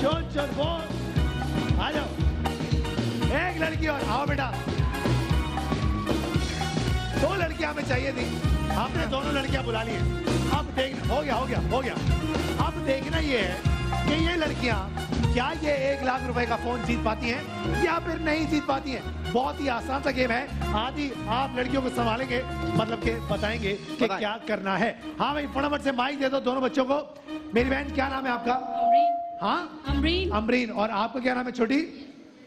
चुन चुन बोल आ जाओ एक लड़की और आओ बेटा। दो लड़कियाँ हमें चाहिए थी। हमने दोनों लड़कियाँ बुला ली। अब देख हो गया हो गया हो गया। अब देखना ये है कि ये लड़कियाँ क्या ये एक लाख रुपए का फ़ोन जीत पाती हैं या फिर नहीं जीत पाती हैं? बहुत ही आसान सा गेम है। आदि आप लड़कियों को संभालेंगे मतलब के बताएँगे कि क्या करना है। हाँ भाई फटाफट से माइक दे दो दोनों बच्चों को। मेरी बहन क्या नाम है आपका? हाँ? अमरीन अमरीन और आपका क्या नाम है छोटी?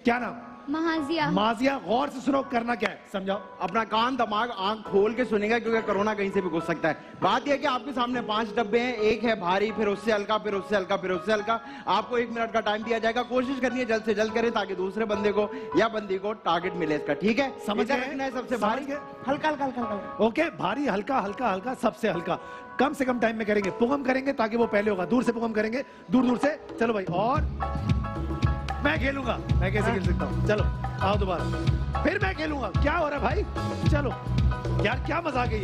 क्या नाम? महाजिया। माजिया गौर से सुनो करना क्या है? समझाओ। अपना कान दिमाग आँख खोल के सुनेगा क्योंकि कोरोना कहीं से भी घुस सकता है। बात यह है कि आपके सामने पाँच डब्बे हैं एक है भारी फिर उससे हल्का फिर उससे हल्का फिर उससे हल्का। आपको एक मिनट का टाइम दिया जाएगा। कोशिश करनी है जल्द से जल्द करें ताकि दूसरे बंदे को या बंदी को टारगेट मिले इसका ठीक है? समझ रखना है सबसे भारी। हल्का हल्का हल्का हल्का। ओके भारी हल्का हल्का हल्का सबसे हल्का। कम से कम टाइम में करेंगे। पुगम करेंगे ताकि वो पहले होगा। दूर से पुगम करेंगे। दूर दूर से। चलो भाई और मैं खेलूँगा। मैं कैसे खेल सकता हूँ? चलो आओ दोबारा। फिर मैं खेलूँगा। क्या हो रहा है भाई? चलो यार क्या मज़ाक है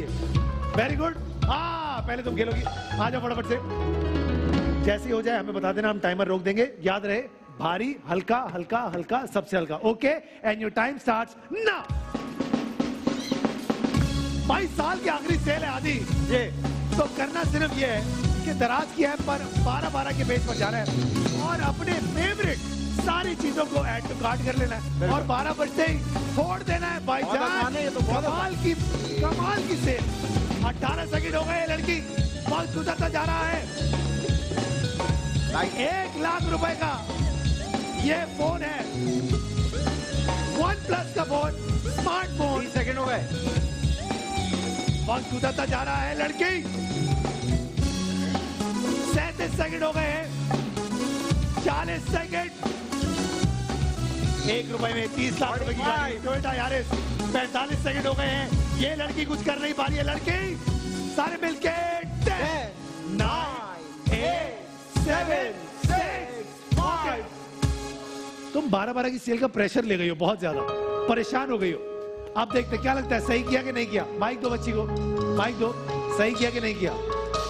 वेरी गुड हाँ पहले तुम खेलोगी। आ जाओ फटाफट से। जैसे हो जाए हमें बता देना हम टाइमर रोक देंगे। याद रहे भारी हल्का हल्का हल्का सबसे हल्का। Okay and your time starts now बाईस साल की आखिरी सेल है आदि ये। तो करना सिर्फ़ ये है कि दराज की है पर बारह बारह के पेज पर जाना है। और अपने फेवरेट सारी चीज़ों को ऐड टू कार्ड कर लेना है। और बारह बजते ही छोड़ देना है भाई बहुत ये तो, बहुत कमाल की कमाल की सेल अट्ठारह सेकेंड हो गए लड़की। बहुत गुजरता जा रहा है। एक लाख रुपए का ये फ़ोन है। वन प्लस का फ़ोन स्मार्टफ़ोन सेकंड हो गए। वक्त गुजरता जा रहा है लड़की। सैंतीस सेकंड हो गए हैं। चालीस सेकंड एक रुपए में तीस लाख रुपए की गाड़ी। टोयोटा यारिस पैंतालीस सेकंड हो गए हैं। ये लड़की कुछ कर नहीं पा रही है लड़की। सारे मिलके ten nine eight seven six five तुम बारह बारह की सेल का प्रेशर ले गई हो बहुत ज़्यादा। परेशान हो गई हो। आप देखते क्या लगता है सही किया कि नहीं किया? माइक दो बच्ची को। माइक दो। सही किया कि नहीं किया?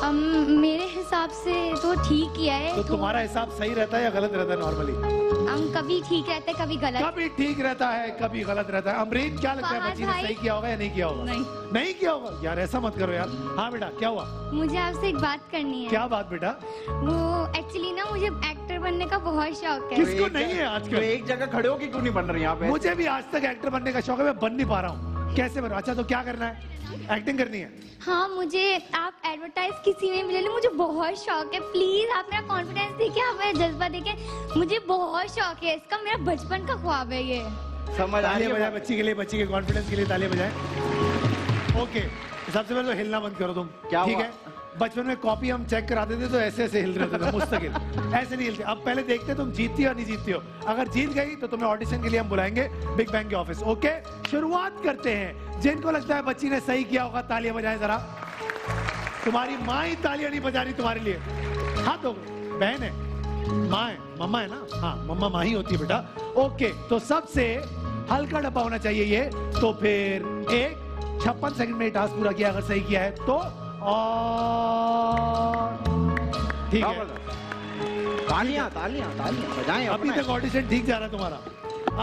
अम, मेरे हिसाब से तो ठीक किया है तो तुम्हारा हिसाब सही रहता है या गलत रहता है नॉर्मली हम कभी ठीक रहते कभी गलत। कभी ठीक रहता है कभी गलत रहता है। अमरीन क्या लगता है बच्ची ने सही किया होगा या नहीं किया होगा? नहीं। नहीं किया होगा? यार ऐसा मत करो यार। हाँ बेटा क्या हुआ? मुझे आपसे एक बात करनी है। क्या बात बेटा? वो एक्चुअली ना मुझे एक्टर बनने का बहुत शौक है। किसको नहीं है तो आजकल? एक जगह खड़े होके क्यों नहीं बन रही यहाँ पे मुझे भी आज तक एक्टर बनने का शौक है मैं बन नहीं पा रहा हूँ। कैसे बनो? अच्छा तो क्या करना है? एक्टिंग करनी है? हाँ मुझे आप एडवर्टाइज किसी में मिले मुझे बहुत शौक है। प्लीज़ आप मेरा कॉन्फिडेंस देखे आप मेरा जज्बा देखे मुझे बहुत शौक है इसका मेरा बचपन का ख्वाब है ये। समझ आ रही बजाए है बच्ची के लिए बच्ची के कॉन्फिडेंस के लिए ताली बजाए। ओके सबसे पहले तो हिलना बंद करो तुम। क्या ठीक है? बचपन में कॉपी हम चेक कराते थे तो ऐसे ऐसे हिल रहे थे मुस्तकिल ऐसे नहीं हिलते। अब पहले देखते तुम जीतती हो नहीं जीतती हो। अगर जीत गई तो तुम्हें ऑडिशन के लिए हम बुलाएँगे बिग बैंग के ऑफ़िस ओके शुरुआत करते हैं। जिनको लगता है बच्ची ने सही किया होगा, तालियाँ बजाएँ जरा। तुम्हारी माँ ही तालियाँ नहीं बजा रही तुम्हारे लिए। हाथ हो बहन है। माँ है। मम्मा है ना? हाँ मम्मा माँ ही होती है बेटा। ओके तो सबसे हल्का डब्बा होना चाहिए ये। तो फिर एक, छप्पन सेकंड में टास्क पूरा किया, अगर सही किया है तो और ठीक है। तालियाँ तालियाँ तालियाँ बजाएँ अभी तक ऑडिशन ठीक जा रहा है तुम्हारा।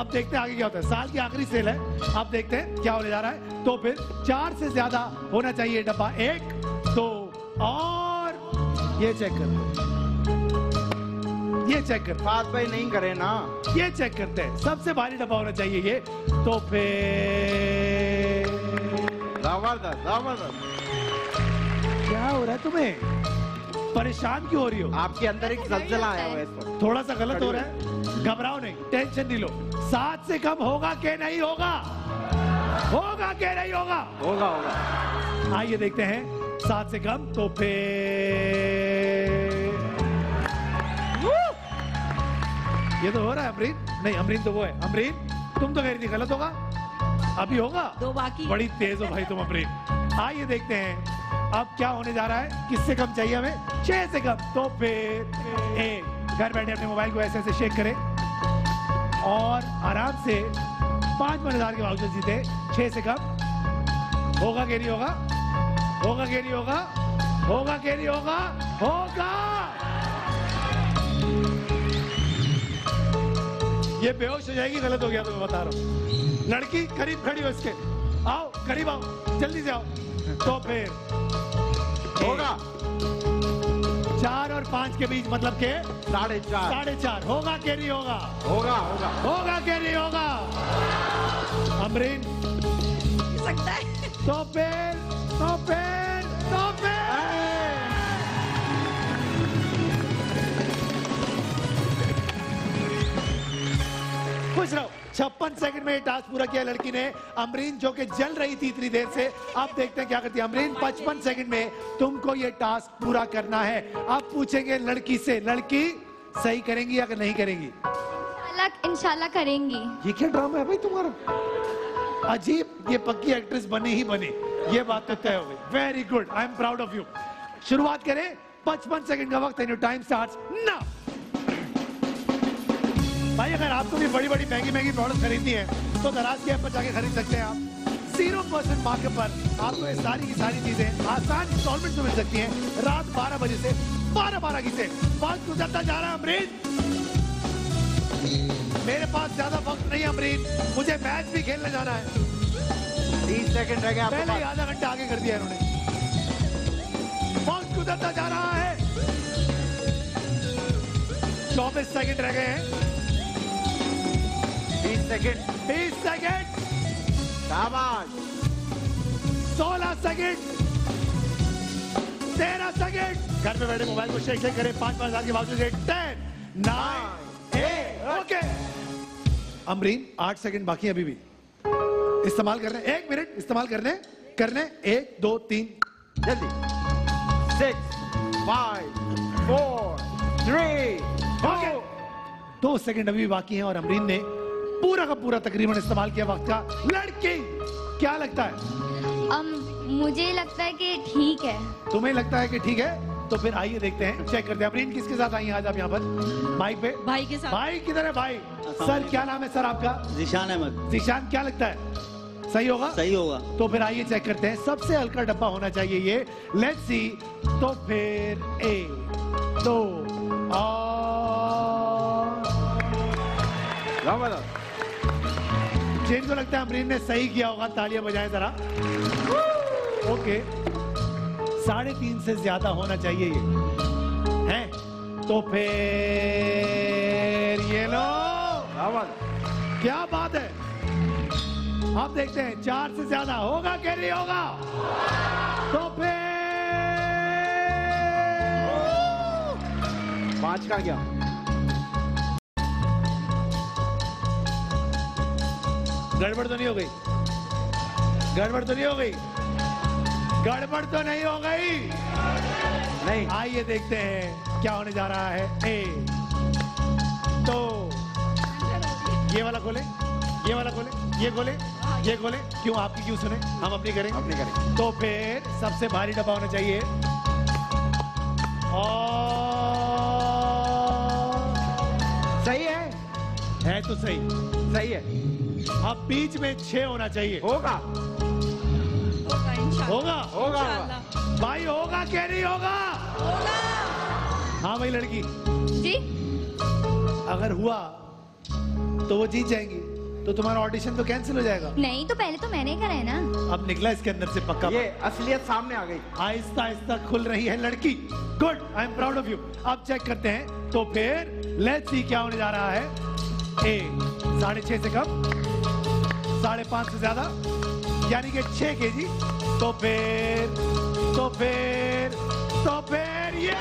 अब देखते हैं आगे क्या होता है। साल की आखिरी सेल है। अब देखते हैं क्या होने जा रहा है। तो फिर चार से ज़्यादा होना चाहिए डब्बा। एक दो और ये चेक कर। ये चेक कर। बात भाई नहीं करे ना। ये चेक करते हैं। सबसे भारी डब्बा होना चाहिए ये। तो फिर ज़बरदस्त ज़बरदस्त। क्या हो रहा है तुम्हें? परेशान क्यों हो रही हो? आपके अंदर एक जलजला आया हुआ है थोड़ा सा गलत हो रहा है। घबराओ नहीं टेंशन नहीं लो। सात से कम होगा कि नहीं होगा? होगा कि नहीं होगा? होगा होगा। आइए देखते हैं सात से कम तो फिर ये तो हो रहा है अमरीन? नहीं अमरीन तो वो है। अमरीन तुम तो कह रही थी गलत होगा। अभी होगा? दो बाकी बड़ी तेज हो भाई तुम अमरीन। आइए देखते हैं अब क्या होने जा रहा है? किससे कम चाहिए हमें? छह से कम। तो फिर एक घर बैठे अपने मोबाइल को ऐसे ऐसे शेक करें और आराम से पाँच पाँच हज़ार के वाउचर जीते। छह से कम। होगा कि नहीं होगा? होगा कि नहीं होगा? होगा कि नहीं होगा? होगा! ये बेहोश हो जाएगी, गलत हो गया तो मैं बता रहा हूँ। लड़की करीब खड़ी हो इसके। आओ करीब आओ, जल्दी से आओ। तो फिर होगा। चार और पाँच के बीच मतलब के साढ़े चार। साढ़े चार। होगा कैरी नहीं होगा। होगा होगा। होगा कैरी नहीं होगा। अमरीन। सकता है। तो फिर छप्पन सेकंड में ये टास्क पूरा किया लड़की ने। अमरीन जो कि जल रही थी इतनी देर से अब देखते हैं क्या करती है? अमरीन पचपन सेकंड में तुमको ये टास्क पूरा करना है। अब पूछेंगे लड़की से लड़की सही करेंगी या नहीं करेंगी? इंशाल्लाह करेंगी। ये क्या ड्रामा है भाई तुम्हारा? अजीब ये पक्की एक्ट्रेस बनी ही बनी। ये बात तो तय हो गई। Very good I am proud of you शुरुआत करें। पचपन सेकंड का वक्त है टाइम स्टार्ट ना भाई अगर आपको भी बड़ी बड़ी महँगी महँगी प्रोडक्ट खरीदनी है तो दराज के ऐप पर जाके खरीद सकते हैं आप। ज़ीरो परसेंट मार्केट पर आपको ये सारी की सारी चीज़ें आसान इंस्टॉलमेंट में मिल सकती हैं रात 12 बजे से 12 बारह की से। वक्त गुजरता जा रहा है अमरीन। मेरे पास ज़्यादा वक्त नहीं है अमरीन। मुझे मैच भी खेलने जाना है। तीस सेकंड रह गए आपके पहले ही आधा घंटा आगे कर दिया इन्होंने। वक्त गुजरता जा रहा है। चौबीस सेकंड रह गए हैं। बीस सेकंड बीस सेकंड। शाबाश। सोलह सेकेंड। तेरह सेकेंड। घर पे बैठे मोबाइल को शेक शेक करें पाँच पाँच हज़ार के बावजूद ten nine eight okay Amreen आठ सेकेंड बाकी है अभी भी। इस्तेमाल करने एक मिनट इस्तेमाल करने करने एक दो तीन। जल्दी। सिक्स फाइव फोर थ्री दो सेकंड अभी बाकी हैं और अमरीन ने पूरा का पूरा तकरीबन इस्तेमाल किया वक्त का। लड़की क्या लगता है? अम मुझे लगता है कि ठीक है। तुम्हें लगता है कि ठीक है? तो फिर आइए देखते हैं चेक करते हैं। किसके साथ आई हैं आज आप यहाँ पर? माइक पे? भाई के साथ। भाई किधर है भाई? सर क्या नाम है सर आपका? जिशान अहमद। जिशान क्या लगता है? सही होगा? सही होगा। तो फिर आइए चेक करते हैं। सबसे हल्का डब्बा होना चाहिए ये। लेट्स सी तो फिर ए दो और जिनको लगता है अमरीन ने सही किया होगा तालियाँ बजाएँ जरा। ओके साढ़े तीन से ज़्यादा होना चाहिए ये। है? तो फिर ये लो। क्या बात है? आप देखते हैं चार से ज़्यादा होगा क्या नहीं होगा। तो फिर पाँच का क्या? गड़बड़ तो नहीं हो गई? गड़बड़ तो नहीं हो गई? गड़बड़ तो नहीं हो गई? नहीं। आइए देखते हैं क्या होने जा रहा है। ए तो ये वाला खोले ये वाला खोले ये खोले ये खोले। क्यों आपकी क्यों सुने? हम अपनी करेंगे अपनी करेंगे तो फिर सबसे भारी डब्बा होना चाहिए। और सही है? है तो सही। सही है। अब बीच में छह होना चाहिए। होगा। होगा होगा? भाई होगा क्या नहीं होगा? होगा। हाँ भाई लड़की। जी? अगर हुआ तो वो जीत जाएँगी। तो तुम्हारा ऑडिशन तो कैंसिल हो जाएगा। नहीं तो पहले तो मैंने करा है ना। अब निकला इसके अंदर से पक्का। ये असलियत सामने आ गई। आहिस्ता आहिस्ता खुल रही है लड़की। Good I am proud of you अब चेक करते हैं। तो फिर लेट्स सी क्या होने जा रहा है। ए साढ़े छह से कम। साढ़े पाँच से ज़्यादा, यानी कि छह के जी। तो फिर तो फिर तो फिर, ये!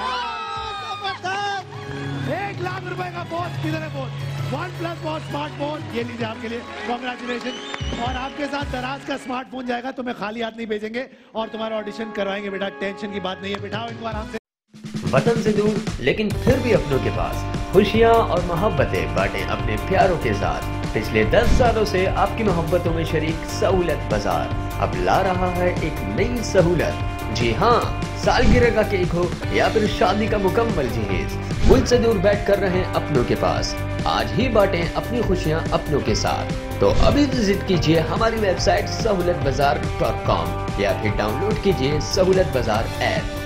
एक लाख रुपए का फ़ोन किधर है phone OnePlus phone smartphone ये लीजिए आपके लिए। कॉन्ग्रेचुलेशन और आपके साथ दराज का स्मार्टफ़ोन जाएगा तुम्हें खाली हाथ नहीं भेजेंगे और तुम्हारा ऑडिशन करवाएँगे बेटा। टेंशन की बात नहीं है बिठाओ इनको आराम से। वतन से दूर, लेकिन फिर भी अपनों के पास खुशियाँ और मोहब्बतें बांटे अपने प्यारों के साथ। पिछले 10 सालों से आपकी मोहब्बतों में शरीक सहूलत बाज़ार अब ला रहा है एक नई सहूलत। जी हाँ सालगिरह का केक हो या फिर शादी का मुकम्मल जहेज मुल्क से दूर बैठ कर रहे अपनों के पास। आज ही बांटें अपनी खुशियाँ अपनों के साथ। तो अभी विज़िट कीजिए हमारी वेबसाइट सहूलत बाज़ार डॉट कॉम या फिर डाउनलोड कीजिए सहूलत बाज़ार ऐप।